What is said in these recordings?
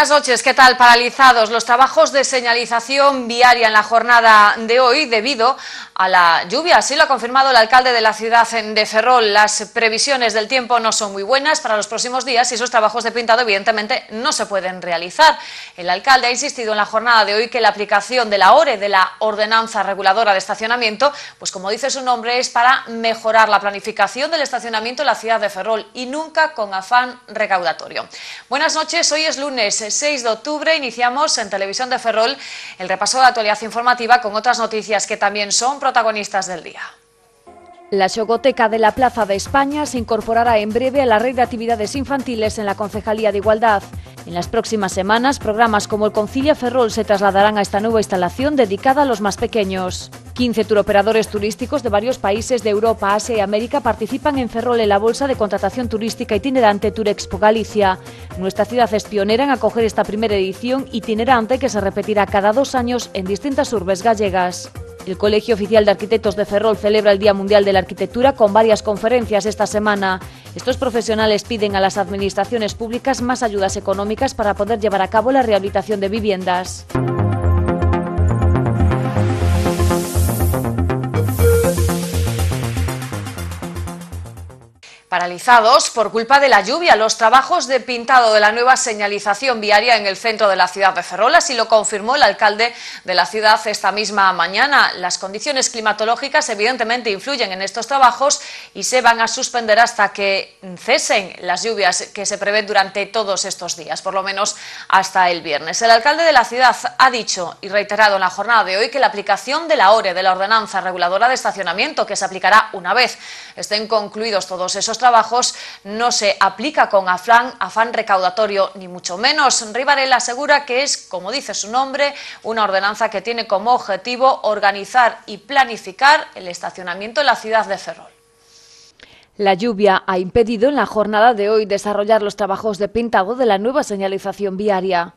Buenas noches, ¿qué tal? Paralizados los trabajos de señalización viaria en la jornada de hoy debido a la lluvia. Así lo ha confirmado el alcalde de la ciudad de Ferrol. Las previsiones del tiempo no son muy buenas para los próximos días y esos trabajos de pintado evidentemente no se pueden realizar. El alcalde ha insistido en la jornada de hoy que la aplicación de la ORE, de la Ordenanza Reguladora de Estacionamiento, pues como dice su nombre, es para mejorar la planificación del estacionamiento en la ciudad de Ferrol y nunca con afán recaudatorio. Buenas noches, hoy es lunes 6 de octubre iniciamos en Televisión de Ferrol el repaso de la actualidad informativa con otras noticias que también son protagonistas del día. La Xogoteca de la Plaza de España se incorporará en breve a la red de actividades infantiles en la Concejalía de Igualdad. En las próximas semanas, programas como el Concilia Ferrol se trasladarán a esta nueva instalación dedicada a los más pequeños. 15 turoperadores turísticos de varios países de Europa, Asia y América participan en Ferrol en la Bolsa de Contratación Turística Itinerante Turexpo Galicia. Nuestra ciudad es pionera en acoger esta primera edición itinerante que se repetirá cada dos años en distintas urbes gallegas. El Colegio Oficial de Arquitectos de Ferrol celebra el Día Mundial de la Arquitectura con varias conferencias esta semana. Estos profesionales piden a las administraciones públicas más ayudas económicas para poder llevar a cabo la rehabilitación de viviendas. Paralizados por culpa de la lluvia, los trabajos de pintado de la nueva señalización viaria en el centro de la ciudad de Ferrol, así lo confirmó el alcalde de la ciudad esta misma mañana. Las condiciones climatológicas evidentemente influyen en estos trabajos y se van a suspender hasta que cesen las lluvias que se prevén durante todos estos días, por lo menos hasta el viernes. El alcalde de la ciudad ha dicho y reiterado en la jornada de hoy que la aplicación de la ORE, de la Ordenanza Reguladora de Estacionamiento, que se aplicará una vez estén concluidos todos esos trabajos no se aplica con afán, afán recaudatorio ni mucho menos. Rivarela asegura que es, como dice su nombre, una ordenanza que tiene como objetivo organizar y planificar el estacionamiento en la ciudad de Ferrol. La lluvia ha impedido en la jornada de hoy desarrollar los trabajos de pintado de la nueva señalización viaria.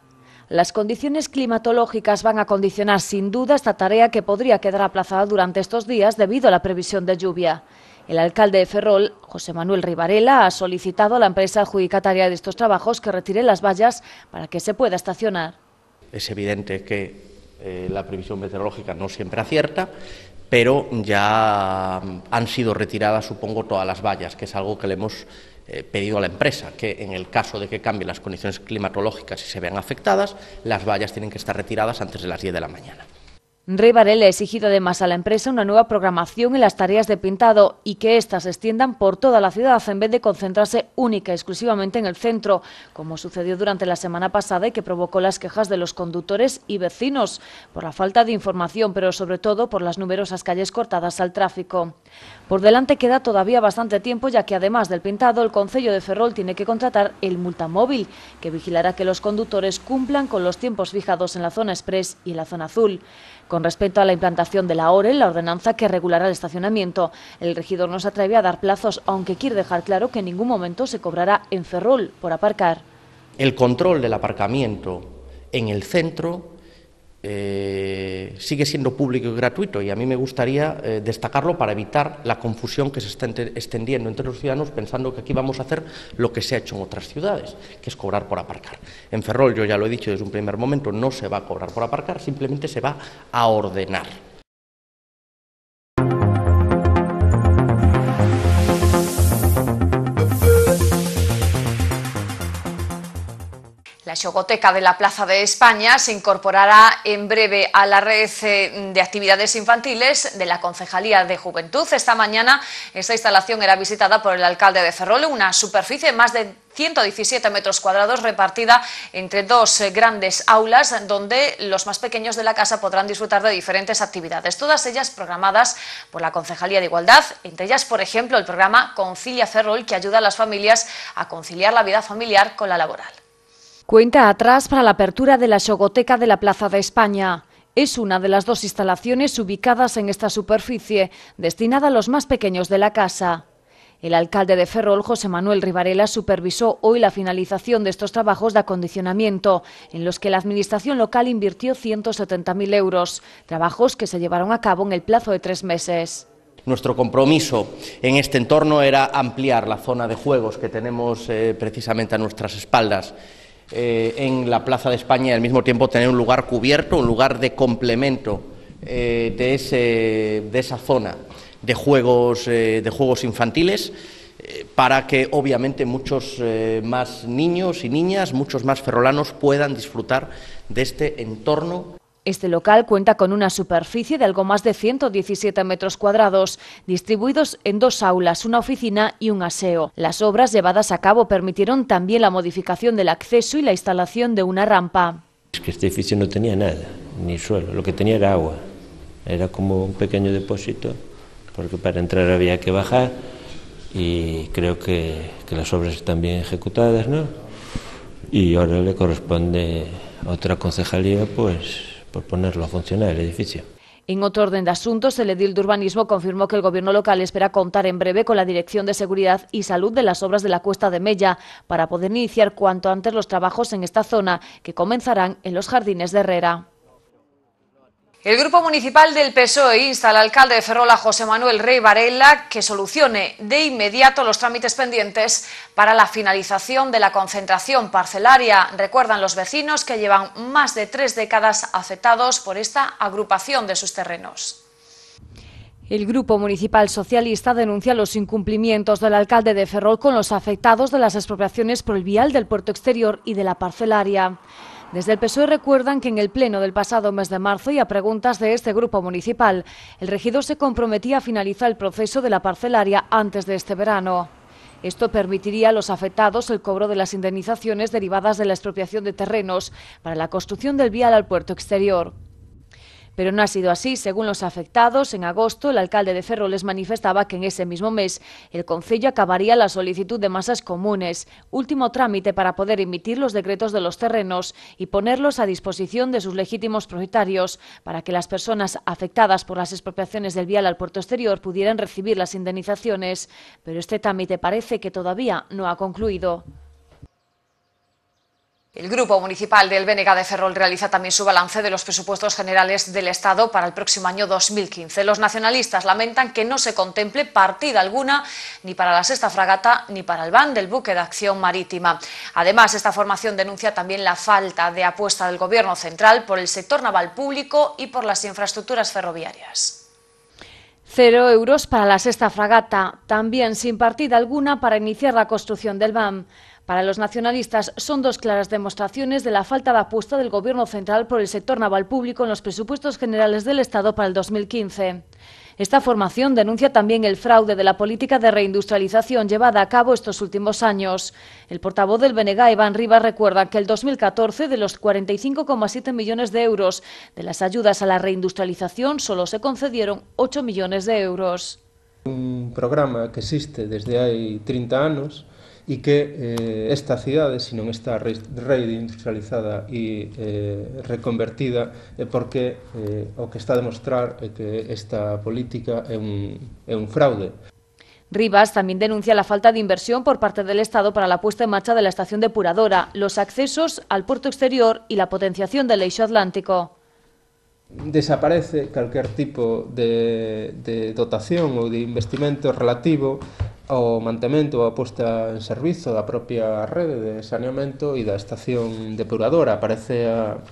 Las condiciones climatológicas van a condicionar sin duda esta tarea que podría quedar aplazada durante estos días debido a la previsión de lluvia. El alcalde de Ferrol, José Manuel Rivarela, ha solicitado a la empresa adjudicataria de estos trabajos que retire las vallas para que se pueda estacionar. Es evidente que eh, la previsión meteorológica no siempre acierta, pero ya han sido retiradas, supongo, todas las vallas, que es algo que le hemos eh, pedido a la empresa, que en el caso de que cambien las condiciones climatológicas y se vean afectadas, las vallas tienen que estar retiradas antes de las 10 de la mañana. Rey Varela ha exigido además a la empresa una nueva programación en las tareas de pintado y que éstas se extiendan por toda la ciudad en vez de concentrarse única y exclusivamente en el centro, como sucedió durante la semana pasada y que provocó las quejas de los conductores y vecinos por la falta de información, pero sobre todo por las numerosas calles cortadas al tráfico. Por delante queda todavía bastante tiempo, ya que además del pintado, el Concello de Ferrol tiene que contratar el multamóvil, que vigilará que los conductores cumplan con los tiempos fijados en la zona express y en la zona azul. Con respecto a la implantación de la ORE, la ordenanza que regulará el estacionamiento, el regidor no se atreve a dar plazos, aunque quiere dejar claro que en ningún momento se cobrará en Ferrol por aparcar. El control del aparcamiento en el centro eh, sigue siendo público y gratuito y a mí me gustaría eh, destacarlo para evitar la confusión que se está extendiendo entre los ciudadanos pensando que aquí vamos a hacer lo que se ha hecho en otras ciudades, que es cobrar por aparcar. En Ferrol, yo ya lo he dicho desde un primer momento, no se va a cobrar por aparcar, simplemente se va a ordenar. La Xogoteca de la Plaza de España se incorporará en breve a la red eh, de actividades infantiles de la Concejalía de Juventud. Esta mañana esta instalación era visitada por el alcalde de Ferrol, una superficie de más de 117 metros cuadrados repartida entre dos eh, grandes aulas donde los más pequeños de la casa podrán disfrutar de diferentes actividades, todas ellas programadas por la Concejalía de Igualdad, entre ellas, por ejemplo, el programa Concilia Ferrol que ayuda a las familias a conciliar la vida familiar con la laboral. Cuenta atrás para la apertura de la Xogoteca de la Plaza de España. Es una de las dos instalaciones ubicadas en esta superficie, destinada a los más pequeños de la casa. El alcalde de Ferrol, José Manuel Rivarela, supervisó hoy la finalización de estos trabajos de acondicionamiento, en los que la Administración local invirtió 170.000 euros, trabajos que se llevaron a cabo en el plazo de tres meses. Nuestro compromiso en este entorno era ampliar la zona de juegos que tenemos eh, precisamente a nuestras espaldas eh, en la Plaza de España y al mismo tiempo tener un lugar cubierto, un lugar de complemento eh, de, ese, de, esa zona de juegos, eh, de juegos infantiles para que obviamente muchos más niños y niñas, muchos más ferrolanos puedan disfrutar de este entorno este local cuenta con una superficie de algo más de 117 metros cuadrados, distribuidos en dos aulas, una oficina y un aseo. Las obras llevadas a cabo permitieron también la modificación del acceso y la instalación de una rampa. Es que este edificio no tenía nada, ni suelo, lo que tenía era agua. Era como un pequeño depósito, porque para entrar había que bajar y creo que, que las obras están bien ejecutadas, ¿no? Y ahora le corresponde a otra concejalía, pues por ponerlo a funcionar el edificio. En otro orden de asuntos, el edil de urbanismo confirmó que el gobierno local espera contar en breve con la Dirección de Seguridad y Salud de las obras de la Cuesta de Mella para poder iniciar cuanto antes los trabajos en esta zona, que comenzarán en los jardines de Herrera. El Grupo Municipal del PSOE insta al alcalde de Ferrola, José Manuel Rey Varela, que solucione de inmediato los trámites pendientes para la finalización de la concentración parcelaria. Recuerdan los vecinos que llevan más de tres décadas afectados por esta agrupación de sus terrenos. El Grupo Municipal Socialista denuncia los incumplimientos del alcalde de Ferrol con los afectados de las expropiaciones por el vial del puerto exterior y de la parcelaria. Desde el PSOE recuerdan que en el pleno del pasado mes de marzo y a preguntas de este grupo municipal, el regidor se comprometía a finalizar el proceso de la parcelaria antes de este verano. Esto permitiría a los afectados el cobro de las indemnizaciones derivadas de la expropiación de terrenos para la construcción del vial al puerto exterior. Pero no ha sido así. Según los afectados, en agosto el alcalde de Ferrol les manifestaba que en ese mismo mes el Concello acabaría la solicitud de masas comunes, último trámite para poder emitir los decretos de los terrenos y ponerlos a disposición de sus legítimos propietarios para que las personas afectadas por las expropiaciones del vial al puerto exterior pudieran recibir las indemnizaciones. Pero este trámite parece que todavía no ha concluido. El Grupo Municipal del BNG de Ferrol realiza también su balance de los presupuestos generales del Estado para el próximo año 2015. Los nacionalistas lamentan que no se contemple partida alguna ni para la sexta fragata ni para el BAN del buque de acción marítima. Además, esta formación denuncia también la falta de apuesta del Gobierno central por el sector naval público y por las infraestructuras ferroviarias. Cero euros para la sexta fragata, también sin partida alguna para iniciar la construcción del BAM. Para los nacionalistas son dos claras demostraciones de la falta de apuesta del Gobierno central por el sector naval público en los presupuestos generales del Estado para el 2015. Esta formación denuncia también el fraude de la política de reindustrialización llevada a cabo estos últimos años. El portavoz del BNG, Iván Rivas, recuerda que el 2014, de los 45,7 millones de euros de las ayudas a la reindustrialización, solo se concedieron 8 millones de euros. Un programa que existe desde hace 30 años e que eh, esta cidade, se non está reindustrializada e eh, reconvertida, é porque eh, o que está a demostrar é que esta política é un, é un fraude. Rivas también denuncia la falta de inversión por parte del Estado para la puesta en marcha de la estación depuradora, los accesos al puerto exterior y la potenciación del eixo atlántico. Desaparece calquer tipo de, de dotación ou de investimento relativo ao mantemento e a posta en servizo da propia rede de saneamento e da estación depuradora. Aparece a,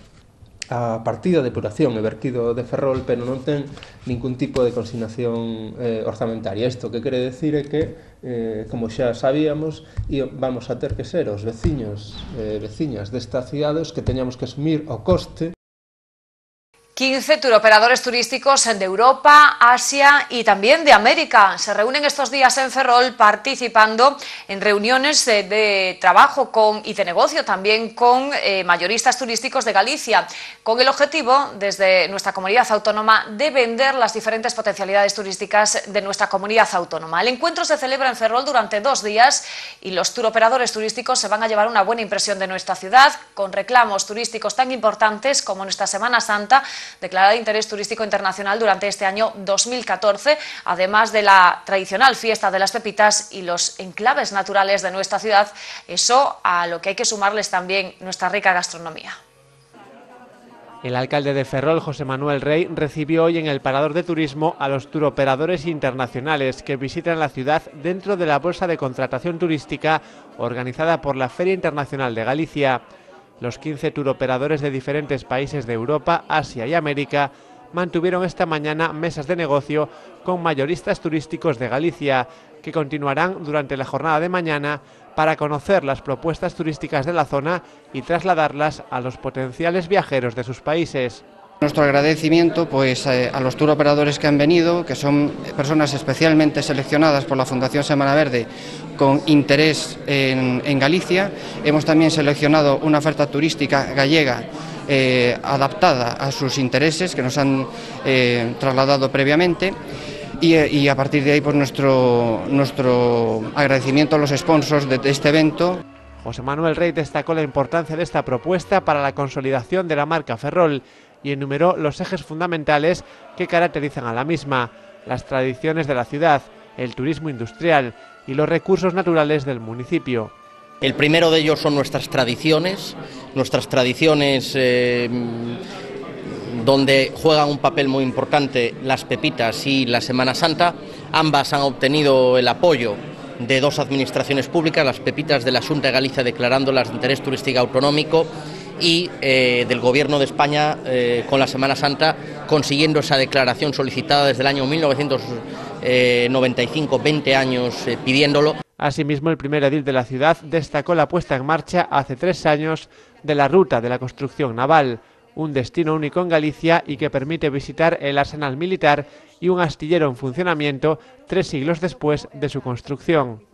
a partida de depuración e vertido de ferrol, pero non ten ningún tipo de consignación eh, orzamentaria. Isto que quere decir é que, eh, como xa sabíamos, e vamos a ter que ser os veciños, eh, veciñas desta cidade os que teñamos que asumir o coste 15 turoperadores turísticos de Europa, Asia y también de América se reúnen estos días en Ferrol participando en reuniones de, trabajo con, y de negocio también con eh, mayoristas turísticos de Galicia, con el objetivo desde nuestra comunidad autónoma de vender las diferentes potencialidades turísticas de nuestra comunidad autónoma. El encuentro se celebra en Ferrol durante dos días y los turoperadores turísticos se van a llevar una buena impresión de nuestra ciudad con reclamos turísticos tan importantes como nuestra Semana Santa declarada de interés turístico internacional durante este año 2014, además de la tradicional fiesta de las pepitas y los enclaves naturales de nuestra ciudad, eso a lo que hay que sumarles también nuestra rica gastronomía. El alcalde de Ferrol, José Manuel Rey, recibió hoy en el Parador de Turismo a los turoperadores internacionales que visitan la ciudad dentro de la bolsa de contratación turística organizada por la Feria Internacional de Galicia. Los 15 turoperadores de diferentes países de Europa, Asia y América mantuvieron esta mañana mesas de negocio con mayoristas turísticos de Galicia, que continuarán durante la jornada de mañana para conocer las propuestas turísticas de la zona y trasladarlas a los potenciales viajeros de sus países. Nuestro agradecimiento pues, eh, a los tour operadores que han venido, que son personas especialmente seleccionadas por la Fundación Semana Verde con interés en, Galicia. Hemos también seleccionado una oferta turística gallega eh, adaptada a sus intereses que nos han eh, trasladado previamente. Y, a partir de ahí pues nuestro, nuestro agradecimiento a los sponsors de este evento. José Manuel Rey destacó la importancia de esta propuesta para la consolidación de la marca Ferrol y enumeró los ejes fundamentales que caracterizan a la misma, las tradiciones de la ciudad, el turismo industrial y los recursos naturales del municipio. El primero de ellos son nuestras tradiciones, nuestras tradiciones eh, donde juegan un papel muy importante las pepitas y la Semana Santa. Ambas han obtenido el apoyo de dos administraciones públicas, las pepitas de la Junta de Galicia declarándolas de interés turístico autonómico y eh, del Gobierno de España eh, con la Semana Santa consiguiendo esa declaración solicitada desde el año 1995, 20 años eh, pidiéndolo. Asimismo, el primer edil de la ciudad destacó la puesta en marcha hace tres años de la ruta de la construcción naval, un destino único en Galicia y que permite visitar el arsenal militar y un astillero en funcionamiento tres siglos después de su construcción.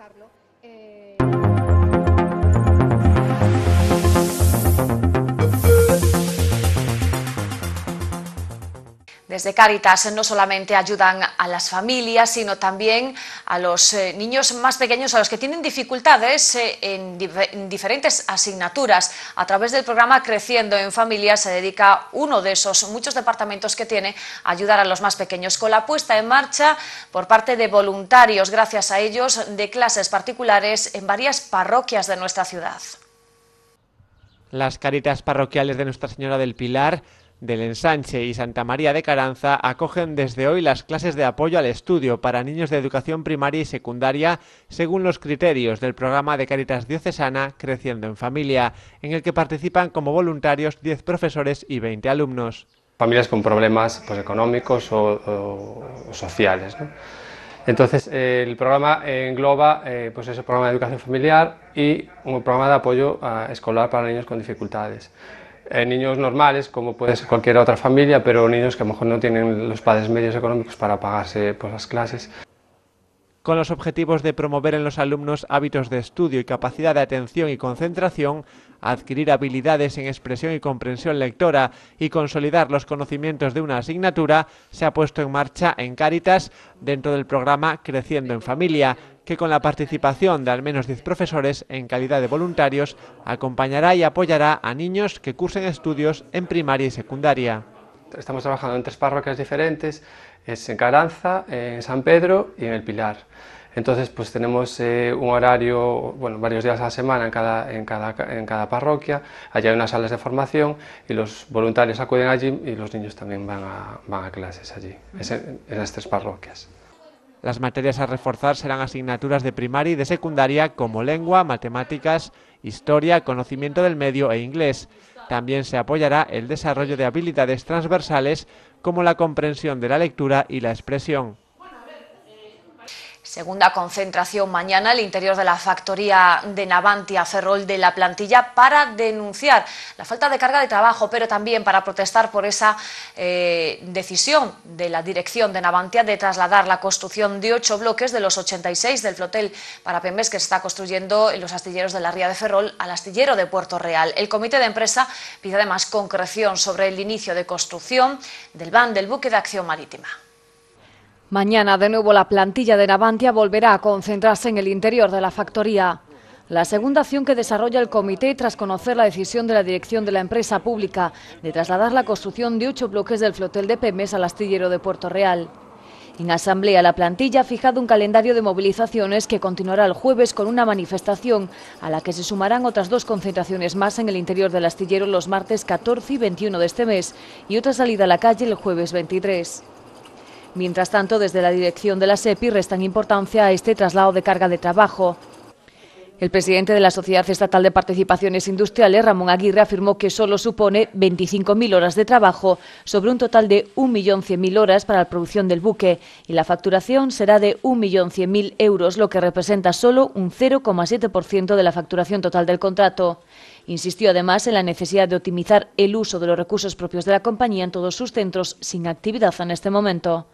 Desde Cáritas no solamente ayudan a las familias, sino también a los eh, niños más pequeños, a los que tienen dificultades eh, en, en, diferentes asignaturas. A través del programa Creciendo en Familia se dedica uno de esos muchos departamentos que tiene a ayudar a los más pequeños, con la puesta en marcha por parte de voluntarios, gracias a ellos, de clases particulares en varias parroquias de nuestra ciudad. Las caritas parroquiales de Nuestra Señora del Pilar del Ensanche y Santa María de Caranza acogen desde hoy las clases de apoyo al estudio para niños de educación primaria y secundaria según los criterios del programa de Caritas Diocesana Creciendo en Familia, en el que participan como voluntarios 10 profesores y 20 alumnos. Familias con problemas pues, económicos o, sociales. Entonces, el programa engloba eh, pues ese programa de educación familiar y un programa de apoyo uh, escolar para niños con dificultades. Eh, niños normales, como puede ser cualquier otra familia, pero niños que a lo mejor no tienen los padres medios económicos para pagarse pues, las clases. Con los objetivos de promover en los alumnos hábitos de estudio y capacidad de atención y concentración, adquirir habilidades en expresión y comprensión lectora y consolidar los conocimientos de una asignatura, se ha puesto en marcha en Cáritas dentro del programa Creciendo en Familia, que con la participación de al menos 10 profesores en calidad de voluntarios acompañará y apoyará a niños que cursen estudios en primaria y secundaria. Estamos trabajando en tres parroquias diferentes, es en Caranza, en San Pedro y en El Pilar. Entonces, pues tenemos eh, un horario, bueno, varios días a la semana en cada, en, cada, en cada parroquia, allí hay unas salas de formación y los voluntarios acuden allí y los niños también van a, van a clases allí, es en, en las tres parroquias. Las materias a reforzar serán asignaturas de primaria y de secundaria como lengua, matemáticas, historia, conocimiento del medio e inglés. También se apoyará el desarrollo de habilidades transversales como la comprensión de la lectura y la expresión. Segunda concentración mañana el interior de la factoría de Navantia Ferrol de la plantilla para denunciar la falta de carga de trabajo, pero también para protestar por esa eh, decisión de la dirección de Navantia de trasladar la construcción de ocho bloques de los 86 del flotel para PEMES que se está construyendo en los astilleros de la Ría de Ferrol al astillero de Puerto Real. El comité de empresa pide además concreción sobre el inicio de construcción del van del buque de acción marítima. Mañana de nuevo la plantilla de Navantia volverá a concentrarse en el interior de la factoría. La segunda acción que desarrolla el comité tras conocer la decisión de la dirección de la empresa pública de trasladar la construcción de ocho bloques del flotel de Pemes al astillero de Puerto Real. En asamblea, la plantilla ha fijado un calendario de movilizaciones que continuará el jueves con una manifestación a la que se sumarán otras dos concentraciones más en el interior del astillero los martes 14 y 21 de este mes y otra salida a la calle el jueves 23. Mientras tanto, desde la dirección de la SEPI restan importancia a este traslado de carga de trabajo. El presidente de la Sociedad Estatal de Participaciones Industriales, Ramón Aguirre, afirmó que solo supone 25.000 horas de trabajo sobre un total de 1.100.000 horas para la producción del buque y la facturación será de 1.100.000 euros, lo que representa solo un 0,7% de la facturación total del contrato. Insistió además en la necesidad de optimizar el uso de los recursos propios de la compañía en todos sus centros sin actividad en este momento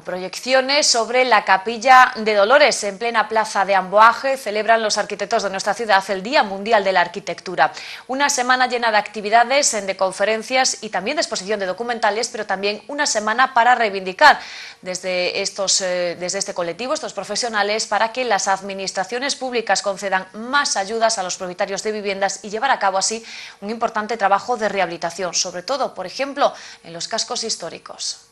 proyecciones sobre la capilla de Dolores en plena plaza de Amboaje, celebran los arquitectos de nuestra ciudad el Día Mundial de la Arquitectura. Una semana llena de actividades, de conferencias y también de exposición de documentales, pero también una semana para reivindicar desde, estos, eh, desde este colectivo, estos profesionales, para que las administraciones públicas concedan más ayudas a los propietarios de viviendas y llevar a cabo así un importante trabajo de rehabilitación, sobre todo, por ejemplo, en los cascos históricos.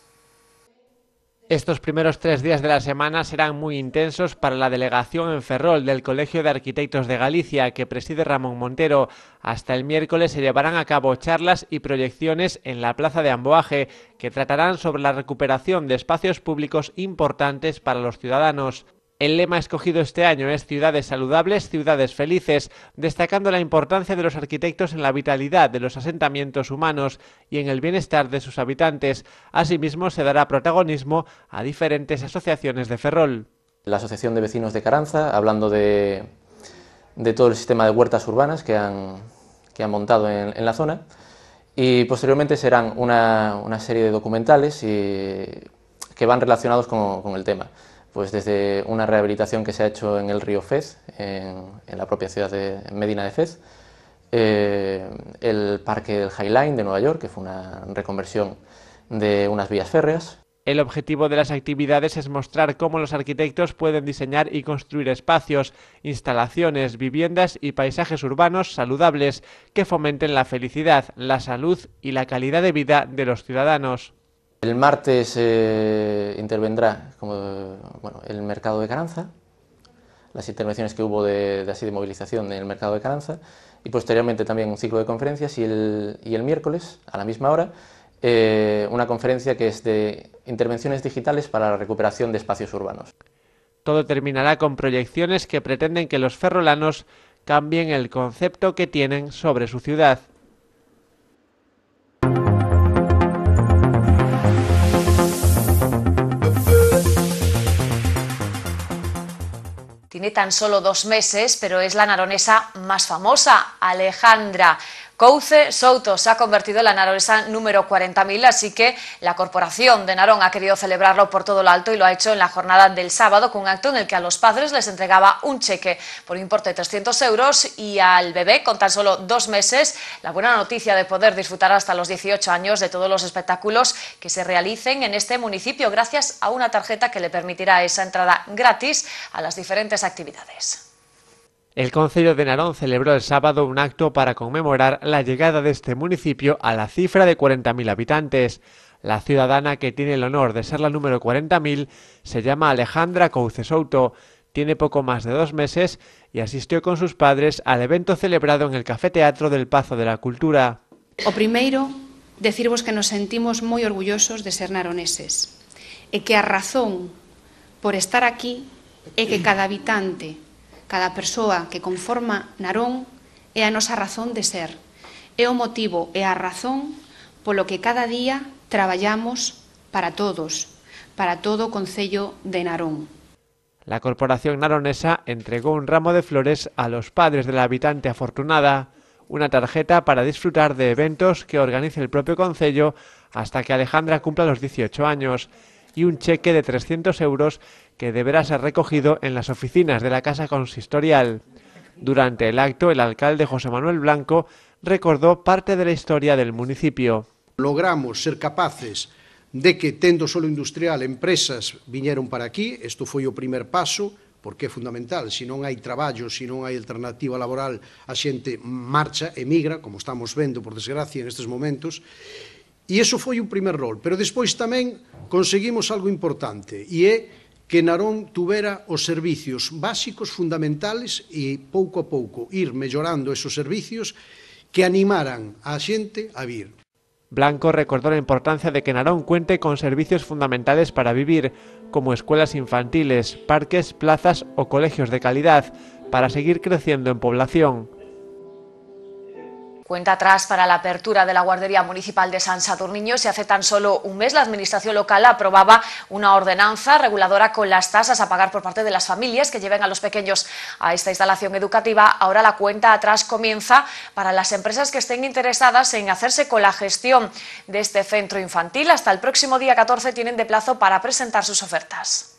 Estos primeros tres días de la semana serán muy intensos para la delegación en Ferrol del Colegio de Arquitectos de Galicia, que preside Ramón Montero. Hasta el miércoles se llevarán a cabo charlas y proyecciones en la Plaza de Amboaje, que tratarán sobre la recuperación de espacios públicos importantes para los ciudadanos. El lema escogido este año es Ciudades saludables, ciudades felices, destacando la importancia de los arquitectos en la vitalidad de los asentamientos humanos y en el bienestar de sus habitantes. Asimismo, se dará protagonismo a diferentes asociaciones de Ferrol. La Asociación de Vecinos de Caranza, hablando de, todo el sistema de huertas urbanas que han, montado en, la zona, y posteriormente serán una, serie de documentales que van relacionados con el tema pues desde una rehabilitación que se ha hecho en el río Fez, en, la propia ciudad de Medina de Fez, eh, el parque del High Line de Nueva York, que fue una reconversión de unas vías férreas. El objetivo de las actividades es mostrar cómo los arquitectos pueden diseñar y construir espacios, instalaciones, viviendas y paisajes urbanos saludables que fomenten la felicidad, la salud y la calidad de vida de los ciudadanos. El martes eh, intervendrá como, el mercado de Caranza, las intervenciones que hubo de, así de movilización en el mercado de Caranza y posteriormente también un ciclo de conferencias y el, miércoles a la misma hora eh, una conferencia que es de intervenciones digitales para la recuperación de espacios urbanos. Todo terminará con proyecciones que pretenden que los ferrolanos cambien el concepto que tienen sobre su ciudad. Tiene tan solo dos meses, pero es la naronesa más famosa, Alejandra. Couce Souto se ha convertido en la Naronesa número 40.000, así que la Corporación de Narón ha querido celebrarlo por todo lo alto y lo ha hecho en la jornada del sábado con un acto en el que a los padres les entregaba un cheque por importe de 300 euros y al bebé con tan solo dos meses la buena noticia de poder disfrutar hasta los 18 años de todos los espectáculos que se realicen en este municipio gracias a una tarjeta que le permitirá esa entrada gratis a las diferentes actividades. El Concello de Narón celebró el sábado un acto para conmemorar la llegada de este municipio a la cifra de 40.000 habitantes. La ciudadana que tiene el honor de ser la número 40.000 se llama Alejandra Couce Souto. Tiene poco más de dos meses y asistió con sus padres al evento celebrado en el Café Teatro del Pazo de la Cultura. O primeiro, decirvos que nos sentimos moi orgullosos de ser naroneses e que a razón por estar aquí é que cada habitante Cada persoa que conforma Narón é a razón de ser. É o motivo e a razón polo que cada día traballamos para todos, para todo Concello de Narón. La Corporación Naronesa entregó un ramo de flores a los padres de la habitante afortunada, una tarjeta para disfrutar de eventos que organice el propio Concello hasta que Alejandra cumpla los 18 años y un cheque de 300 euros que deberá ser recogido en las oficinas de la Casa Consistorial. Durante el acto, el alcalde José Manuel Blanco recordó parte de la historia del municipio. Logramos ser capaces de que tendo solo industrial empresas viñeron para aquí, isto foi o primer paso, porque é fundamental, se non hai traballo, se non hai alternativa laboral, a xente marcha, emigra, como estamos vendo, por desgracia, en estes momentos, e iso foi un primer rol, pero despois tamén conseguimos algo importante, e é que Narón tuvera os servicios básicos fundamentales e pouco a pouco ir mellorando esos servicios que animaran a xente a vir. Blanco recordó la importancia de que Narón cuente con servicios fundamentales para vivir, como escuelas infantiles, parques, plazas o colegios de calidad, para seguir creciendo en población. Cuenta atrás para la apertura de la guardería municipal de San Sadurniño. Si hace tan solo un mes la administración local aprobaba una ordenanza reguladora con las tasas a pagar por parte de las familias que lleven a los pequeños a esta instalación educativa. Ahora la cuenta atrás comienza para las empresas que estén interesadas en hacerse con la gestión de este centro infantil. Hasta el próximo día 14 tienen de plazo para presentar sus ofertas.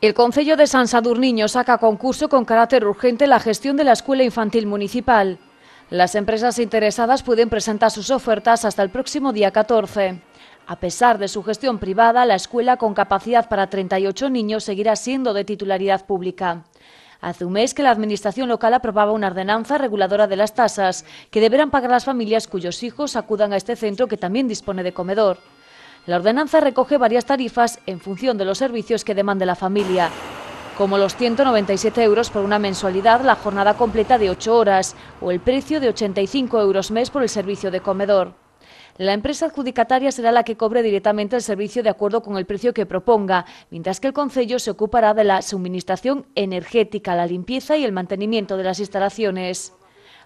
El Concello de San Sadurniño saca concurso con carácter urgente la gestión de la escuela infantil municipal. Las empresas interesadas pueden presentar sus ofertas hasta el próximo día 14. A pesar de su gestión privada, la escuela con capacidad para 38 niños seguirá siendo de titularidad pública. Hace un mes que la Administración local aprobaba una ordenanza reguladora de las tasas que deberán pagar las familias cuyos hijos acudan a este centro que también dispone de comedor. La ordenanza recoge varias tarifas en función de los servicios que demande la familia, como los 197 euros por una mensualidad, la jornada completa de 8 horas o el precio de 85 euros mes por el servicio de comedor. La empresa adjudicataria será la que cobre directamente el servicio de acuerdo con el precio que proponga, mientras que el Concello se ocupará de la suministración energética, la limpieza y el mantenimiento de las instalaciones.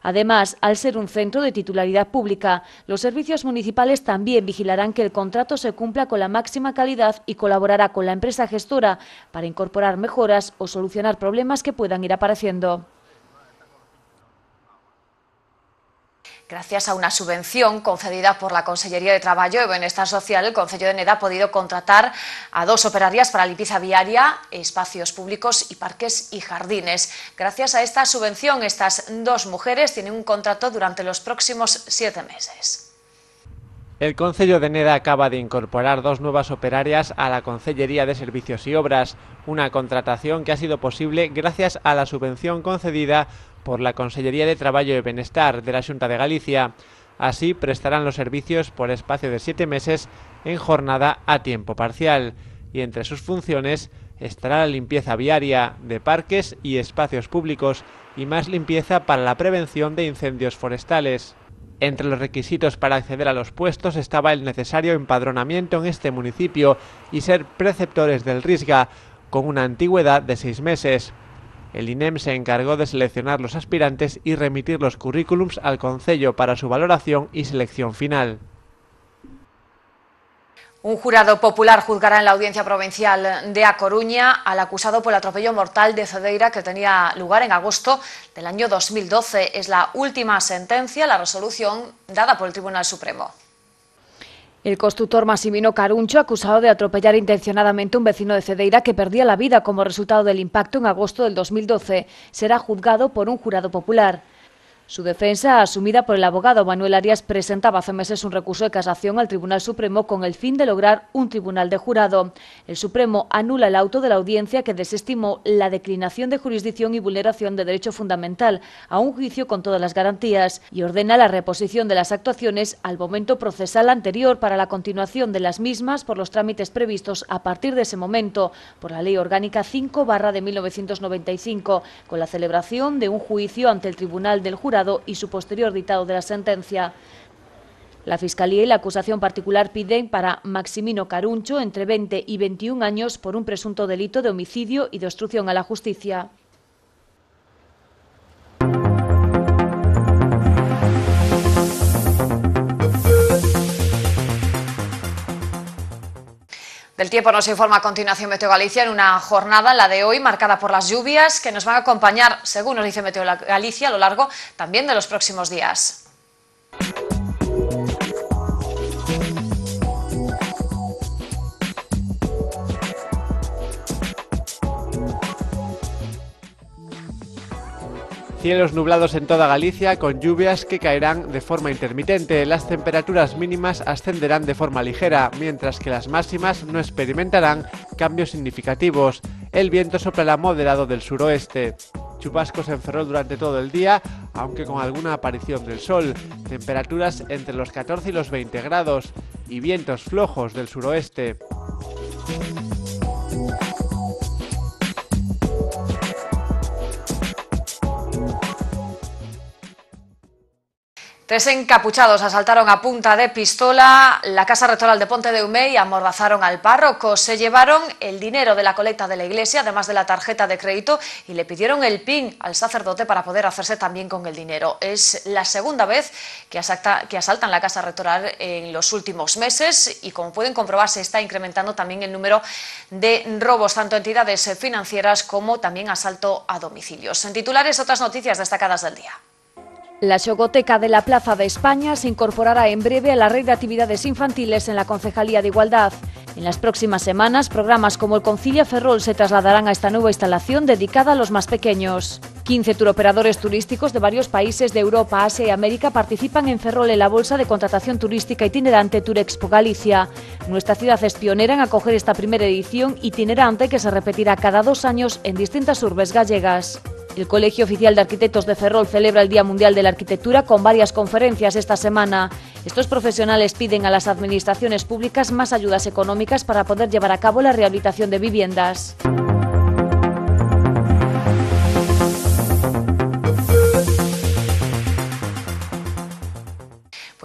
Además, al ser un centro de titularidad pública, los servicios municipales también vigilarán que el contrato se cumpla con la máxima calidad y colaborará con la empresa gestora para incorporar mejoras o solucionar problemas que puedan ir apareciendo. Gracias a una subvención concedida por la Consellería de Trabajo y Bienestar Social, el Concello de Neda ha podido contratar a dos operarias para limpieza viaria, espacios públicos y parques y jardines. Gracias a esta subvención, estas dos mujeres tienen un contrato durante los próximos siete meses. El Concello de Neda acaba de incorporar dos nuevas operarias a la Concellería de Servicios y Obras, una contratación que ha sido posible gracias a la subvención concedida por la Consellería de Trabajo y Bienestar de la Junta de Galicia. Así prestarán los servicios por espacio de siete meses en jornada a tiempo parcial y entre sus funciones estará la limpieza viaria de parques y espacios públicos y más limpieza para la prevención de incendios forestales. Entre los requisitos para acceder a los puestos estaba el necesario empadronamiento en este municipio y ser preceptores del RISGA con una antigüedad de seis meses. El INEM se encargó de seleccionar los aspirantes y remitir los currículums al Concello para su valoración y selección final. Un jurado popular juzgará en la Audiencia Provincial de A Coruña al acusado por el atropello mortal de Cedeira que tenía lugar en agosto del año 2012. Es la última sentencia, la resolución dada por el Tribunal Supremo. El constructor Massimino Caruncho, acusado de atropellar intencionadamente a un vecino de Cedeira que perdía la vida como resultado del impacto en agosto del 2012, será juzgado por un jurado popular. Su defensa, asumida por el abogado Manuel Arias, presentaba hace meses un recurso de casación al Tribunal Supremo con el fin de lograr un tribunal de jurado. El Supremo anula el auto de la audiencia que desestimó la declinación de jurisdicción y vulneración de derecho fundamental a un juicio con todas las garantías y ordena la reposición de las actuaciones al momento procesal anterior para la continuación de las mismas por los trámites previstos a partir de ese momento por la Ley Orgánica 5 barra de 1995 con la celebración de un juicio ante el Tribunal del Jurado y su posterior dictado de la sentencia. La Fiscalía y la acusación particular piden para Maximino Caruncho entre 20 y 21 años por un presunto delito de homicidio y de obstrucción a la justicia. Del tiempo nos informa a continuación Meteo Galicia en una jornada, la de hoy, marcada por las lluvias que nos van a acompañar, según nos dice Meteo Galicia, a lo largo también de los próximos días. Cielos nublados en toda Galicia con lluvias que caerán de forma intermitente. Las temperaturas mínimas ascenderán de forma ligera, mientras que las máximas no experimentarán cambios significativos. El viento soplará moderado del suroeste. Chubascos en Ferrol durante todo el día, aunque con alguna aparición del sol. Temperaturas entre los 14 y los 20 grados y vientos flojos del suroeste. Tres encapuchados asaltaron a punta de pistola la casa rectoral de Ponte de Humey y amordazaron al párroco. Se llevaron el dinero de la colecta de la iglesia, además de la tarjeta de crédito, y le pidieron el PIN al sacerdote para poder hacerse también con el dinero. Es la segunda vez que, asaltan la casa rectoral en los últimos meses y, como pueden comprobar, se está incrementando también el número de robos, tanto entidades financieras como también asalto a domicilios. En titulares, otras noticias destacadas del día. La Xogoteca de la Plaza de España se incorporará en breve a la red de actividades infantiles en la Concejalía de Igualdad. En las próximas semanas, programas como el Concilia Ferrol se trasladarán a esta nueva instalación dedicada a los más pequeños. 15 turoperadores turísticos de varios países de Europa, Asia y América participan en Ferrol en la Bolsa de Contratación Turística Itinerante Turexpo Galicia. Nuestra ciudad es pionera en acoger esta primera edición itinerante que se repetirá cada dos años en distintas urbes gallegas. El Colegio Oficial de Arquitectos de Ferrol celebra el Día Mundial de la Arquitectura con varias conferencias esta semana. Estos profesionales piden a las administraciones públicas más ayudas económicas para poder llevar a cabo la rehabilitación de viviendas.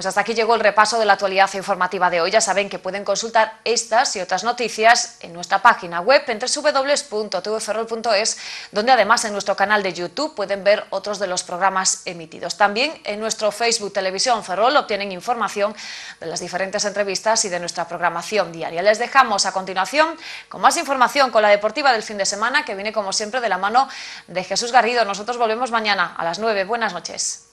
Pues hasta aquí llegó el repaso de la actualidad informativa de hoy. Ya saben que pueden consultar estas y otras noticias en nuestra página web en www.tvferrol.es, donde además en nuestro canal de YouTube pueden ver otros de los programas emitidos. También en nuestro Facebook Televisión Ferrol obtienen información de las diferentes entrevistas y de nuestra programación diaria. Les dejamos a continuación con más información con la deportiva del fin de semana que viene como siempre de la mano de Jesús Garrido. Nosotros volvemos mañana a las 9. Buenas noches.